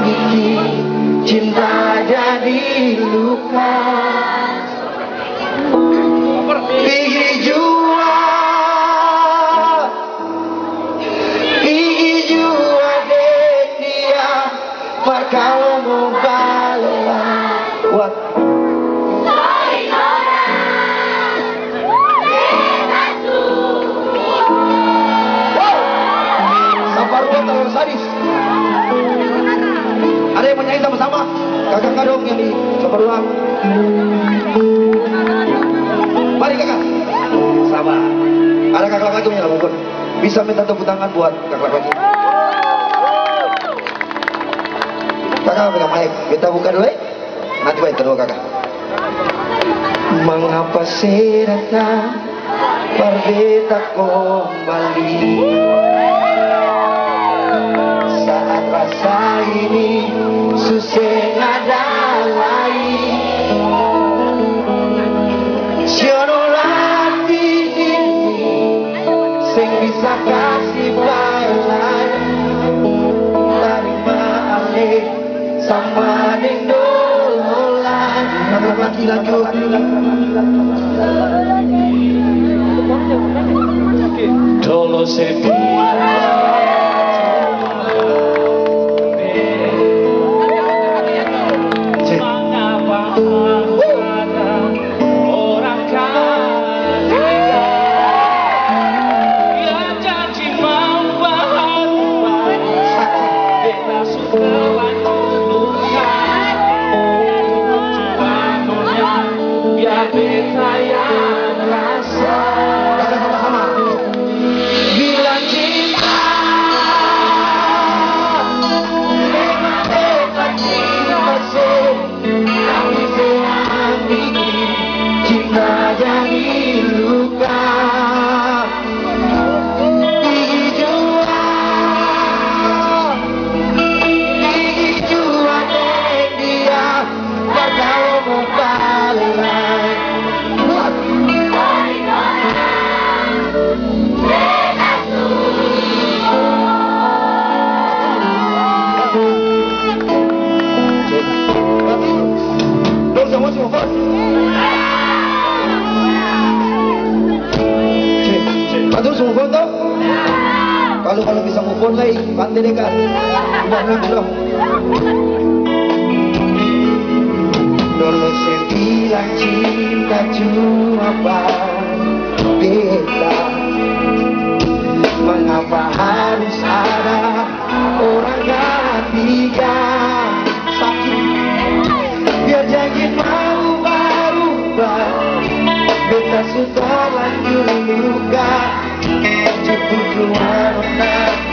bikin cinta jadi luka. Pergi jua Pergi jua dia Par kalau mau What? Sama-sama. Kakak dong yang di Saparua Mari kakak. Sabar Ada kakak lagi yang lakukan Bisa minta tepuk tangan buat kakak lagi Kakak pegang mic. Kita buka dulu ya Nanti baik kedua kakak. Mengapa sedangkan Parbeta kembali male Sama ding dolan lagi lanjut Dolo sepi Mengapa Beta Antum seumur tuh? Kalau kalau bisa ngumpul lagi, pantai dekat. kan, udah. Dulu saya cinta cuma beda Mengapa harus ada orang ketiga Satu Biar jadi mau baru Beta sudah lanjut luka move to one on that.